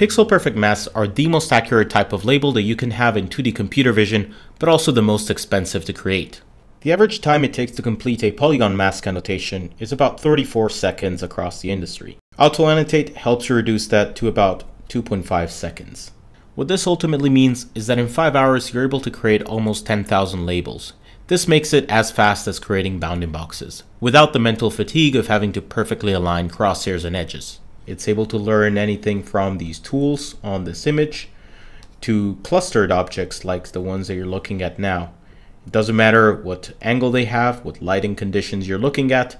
Pixel perfect masks are the most accurate type of label that you can have in 2D computer vision, but also the most expensive to create. The average time it takes to complete a polygon mask annotation is about 34 seconds across the industry. Auto-annotate helps you reduce that to about 2.5 seconds. What this ultimately means is that in 5 hours you're able to create almost 10,000 labels. This makes it as fast as creating bounding boxes, without the mental fatigue of having to perfectly align crosshairs and edges. It's able to learn anything from these tools on this image to clustered objects like the ones that you're looking at now. It doesn't matter what angle they have, what lighting conditions you're looking at,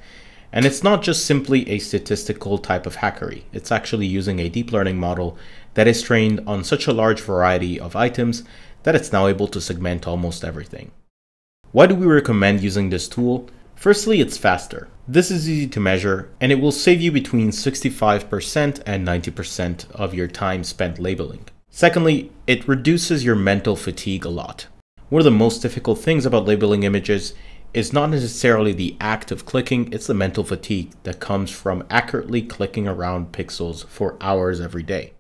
and it's not just simply a statistical type of hackery. It's actually using a deep learning model that is trained on such a large variety of items that it's now able to segment almost everything. Why do we recommend using this tool? Firstly, it's faster. This is easy to measure, and it will save you between 65% and 90% of your time spent labeling. Secondly, it reduces your mental fatigue a lot. One of the most difficult things about labeling images is not necessarily the act of clicking, it's the mental fatigue that comes from accurately clicking around pixels for hours every day.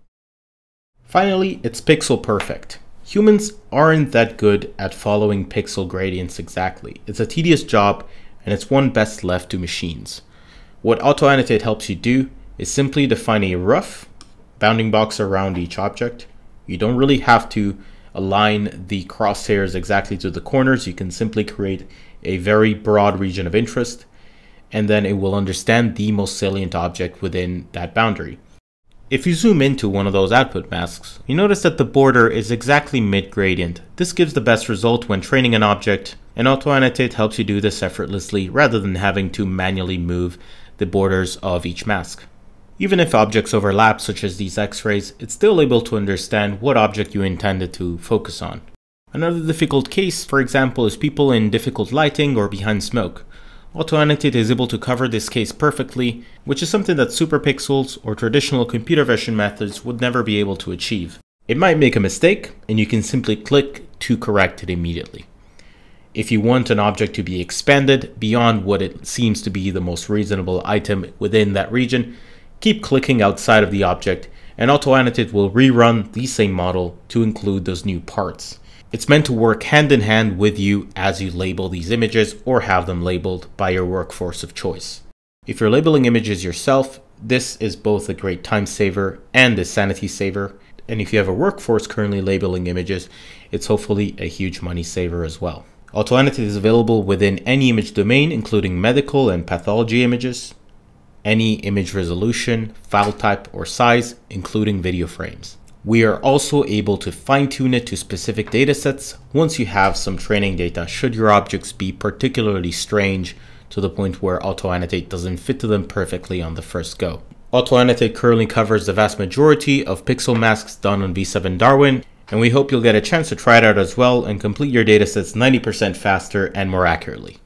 Finally, it's pixel perfect. Humans aren't that good at following pixel gradients exactly. It's a tedious job and it's one best left to machines. What auto-annotate helps you do is simply define a rough bounding box around each object. You don't really have to align the crosshairs exactly to the corners. You can simply create a very broad region of interest and then it will understand the most salient object within that boundary. If you zoom into one of those output masks, you notice that the border is exactly mid-gradient. This gives the best result when training an object, and AutoAnnotate helps you do this effortlessly rather than having to manually move the borders of each mask. Even if objects overlap, such as these x-rays, it's still able to understand what object you intended to focus on. Another difficult case, for example, is people in difficult lighting or behind smoke. AutoAnnotate is able to cover this case perfectly, which is something that superpixels or traditional computer vision methods would never be able to achieve. It might make a mistake, and you can simply click to correct it immediately. If you want an object to be expanded beyond what it seems to be the most reasonable item within that region, keep clicking outside of the object, and AutoAnnotate will rerun the same model to include those new parts. It's meant to work hand in hand with you as you label these images or have them labeled by your workforce of choice. If you're labeling images yourself, this is both a great time saver and a sanity saver. And if you have a workforce currently labeling images, it's hopefully a huge money saver as well. AutoAnnotate is available within any image domain, including medical and pathology images, any image resolution, file type, or size, including video frames. We are also able to fine tune it to specific datasets once you have some training data should your objects be particularly strange to the point where AutoAnnotate doesn't fit to them perfectly on the first go. AutoAnnotate currently covers the vast majority of pixel masks done on V7 Darwin, and we hope you'll get a chance to try it out as well and complete your datasets 90% faster and more accurately.